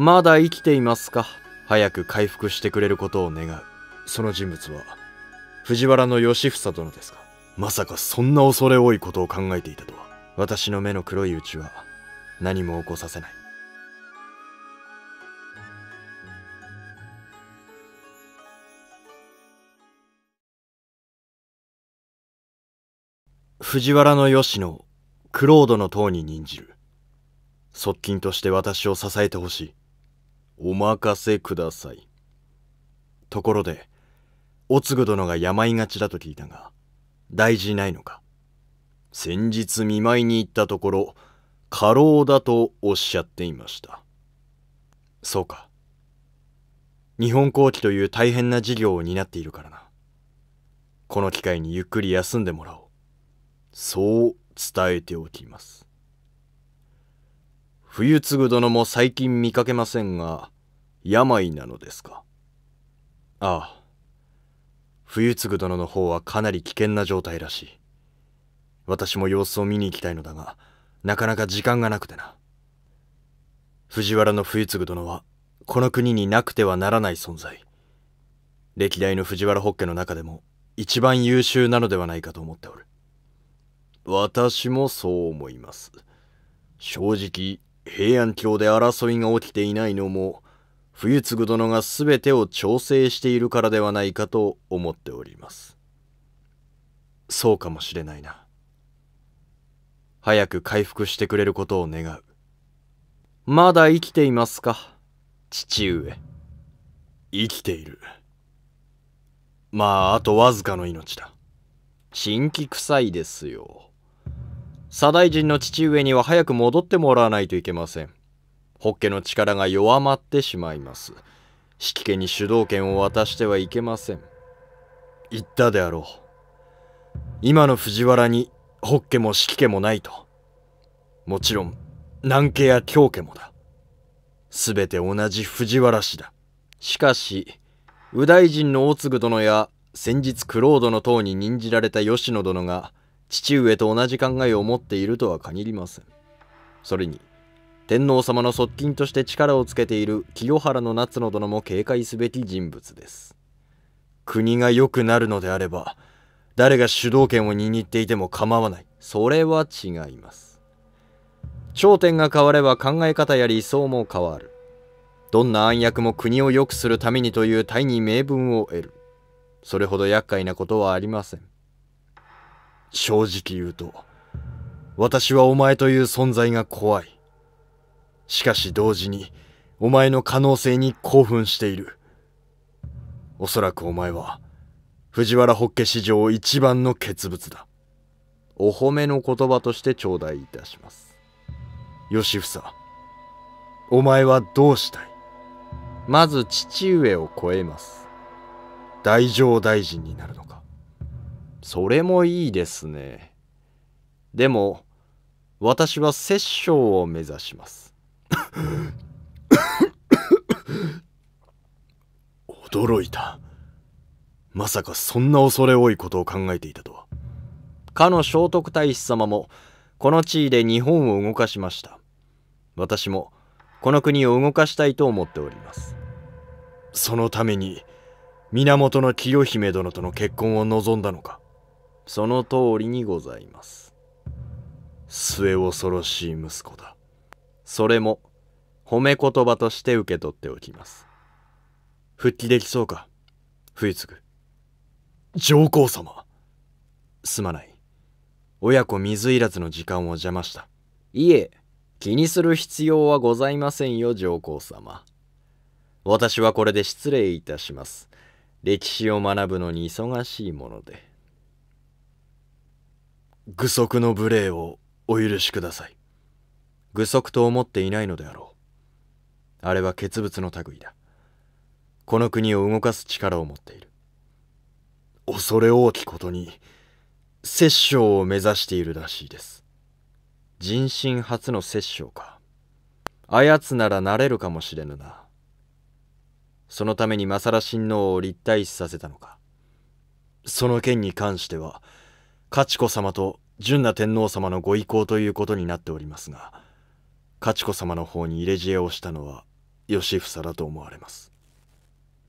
まだ生きていますか？早く回復してくれることを願う。その人物は藤原義房殿ですか？まさかそんな恐れ多いことを考えていたとは。私の目の黒いうちは何も起こさせない。藤原義のクロードの塔に任じる。側近として私を支えてほしいお任せください。ところでおつぐ殿が病がちだと聞いたが大事ないのか？先日見舞いに行ったところ過労だとおっしゃっていました。そうか。日本後期という大変な事業を担っているからな。この機会にゆっくり休んでもらおう。そう伝えておきます。冬継殿も最近見かけませんが病なのですか？ああ。冬継殿の方はかなり危険な状態らしい。私も様子を見に行きたいのだがなかなか時間がなくてな。藤原の冬継殿はこの国になくてはならない存在。歴代の藤原北家の中でも一番優秀なのではないかと思っておる。私もそう思います。正直平安京で争いが起きていないのも冬継殿が全てを調整しているからではないかと思っております。そうかもしれないな。早く回復してくれることを願う。まだ生きていますか？父上。生きている。まああとわずかの命だ。新規臭いですよ左大臣の父上には早く戻ってもらわないといけません。ホッケの力が弱まってしまいます。指揮家に主導権を渡してはいけません。言ったであろう。今の藤原にホッケも指揮家もないと。もちろん、南家や京家もだ。すべて同じ藤原氏だ。しかし、右大臣の大継殿や先日クロードの塔に任じられた吉野殿が父上と同じ考えを持っているとは限りません。それに、天皇様の側近として力をつけている清原の夏野殿も警戒すべき人物です。国が良くなるのであれば、誰が主導権を握っていても構わない。それは違います。頂点が変われば考え方や理想も変わる。どんな暗躍も国を良くするためにという大義名分を得る。それほど厄介なことはありません。正直言うと、私はお前という存在が怖い。しかし同時に、お前の可能性に興奮している。おそらくお前は、藤原ホッケ史上一番の傑物だ。お褒めの言葉として頂戴いたします。吉房、お前はどうしたい?まず父上を超えます。大乗大臣になるのか。それもいいですね。でも、私は摂政を目指します。驚いた。まさかそんな恐れ多いことを考えていたとは。かの聖徳太子様も、この地位で日本を動かしました。私も、この国を動かしたいと思っております。そのために、源清姫殿との結婚を望んだのか。その通りにございます。末恐ろしい息子だ。それも褒め言葉として受け取っておきます。復帰できそうか？冬継上皇様。すまない。親子水入らずの時間を邪魔した。いえ、気にする必要はございませんよ、上皇様。私はこれで失礼いたします。歴史を学ぶのに忙しいもので。愚足の無礼をお許しください。愚足と思っていないのであろう。あれは傑物の類だ。この国を動かす力を持っている。恐れ多きことに、摂政を目指しているらしいです。人心初の摂政か。あやつならなれるかもしれぬな。そのために正良親王を立体視させたのか。その件に関しては、勝子様と純那天皇様のご意向ということになっておりますが、勝子様の方に入れ知恵をしたのは義房だと思われます。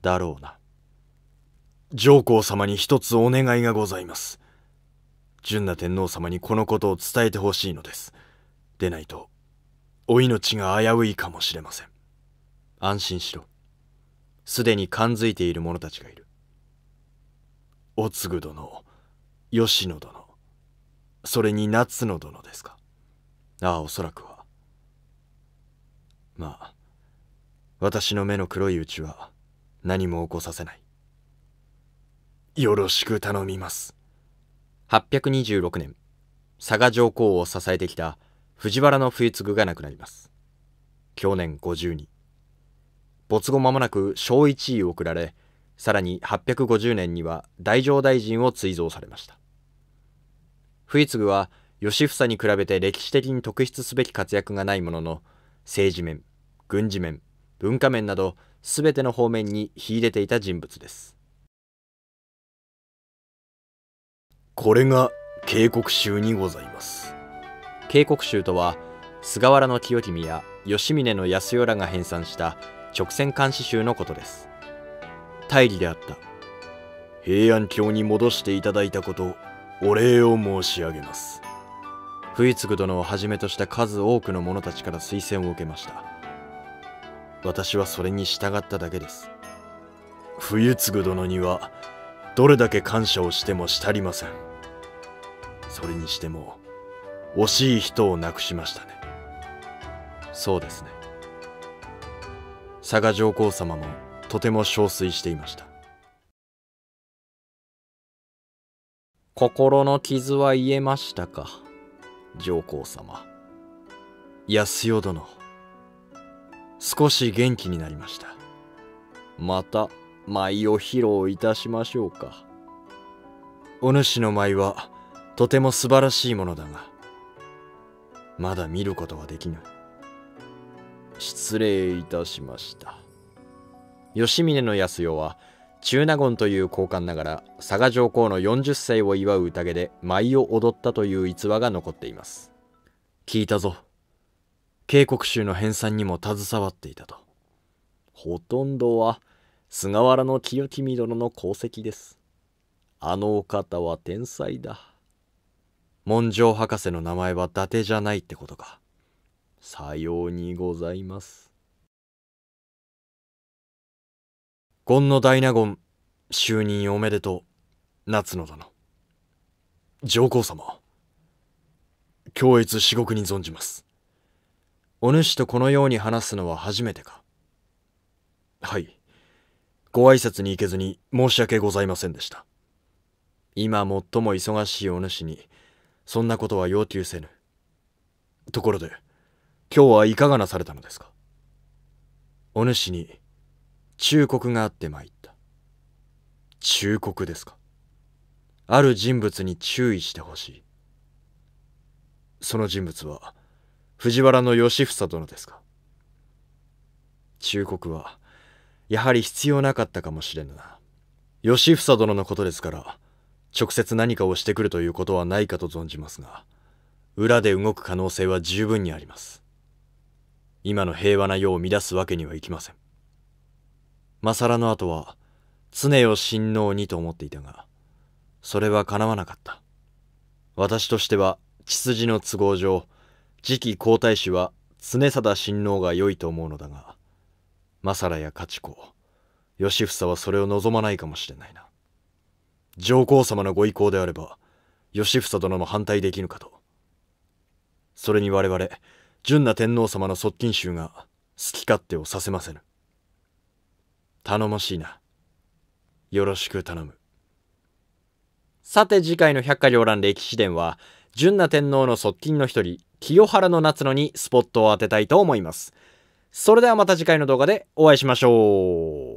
だろうな。上皇様に一つお願いがございます。純那天皇様にこのことを伝えてほしいのです。でないとお命が危ういかもしれません。安心しろ。すでに感づいている者たちがいる。おつぐ殿吉野殿。それに夏野殿ですか？ああおそらくは。まあ私の目の黒いうちは何も起こさせない。よろしく頼みます。826年佐賀上皇を支えてきた藤原の冬継が亡くなります。去年52没後間もなく小一位を送られさらに850年には大乗大臣を追贈されました。冬継は義房に比べて歴史的に特筆すべき活躍がないものの政治面軍事面文化面など全ての方面に秀でていた人物です。これが警告集にございます。警告集とは菅原の清君や吉峰の安代らが編纂した直線監視集のことです。大義であった。平安京に戻していただいたことお礼を申し上げます。冬継殿をはじめとした数多くの者たちから推薦を受けました。私はそれに従っただけです。冬継殿にはどれだけ感謝をしてもしたりません。それにしても惜しい人を亡くしましたね。そうですね。佐賀上皇様もとても憔悴していました。心の傷は癒えましたか？上皇様。安代殿。少し元気になりました。また舞を披露いたしましょうか。お主の舞はとても素晴らしいものだがまだ見ることはできぬ。失礼いたしました。吉峰の安代は中納言という高官ながら佐賀上皇の40歳を祝う宴で舞を踊ったという逸話が残っています。聞いたぞ。警告集の編纂にも携わっていたと。ほとんどは菅原の清君殿の功績です。あのお方は天才だ。文章博士の名前は伊達じゃないってことか。さようにございます。権の大納言就任おめでとう夏野殿上皇様強越至極に存じます。お主とこのように話すのは初めてか？はい。ご挨拶に行けずに申し訳ございませんでした。今最も忙しいお主にそんなことは要求せぬ。ところで今日はいかがなされたのですか？お主に忠告があって参った。忠告ですか。ある人物に注意してほしい。その人物は藤原の義房殿ですか。忠告はやはり必要なかったかもしれぬな。義房殿のことですから直接何かをしてくるということはないかと存じますが裏で動く可能性は十分にあります。今の平和な世を乱すわけにはいきません。マサラの後は常を親王にと思っていたがそれは叶わなかった。私としては血筋の都合上次期皇太子は常貞親王が良いと思うのだがマサラや勝子義房はそれを望まないかもしれないな。上皇様のご意向であれば義房殿も反対できぬかと。それに我々純な天皇様の側近衆が好き勝手をさせませぬ。頼もしいな。よろしく頼む。さて次回の百花繚乱歴史伝は純な天皇の側近の一人清原の夏野にスポットを当てたいと思います。それではまた次回の動画でお会いしましょう。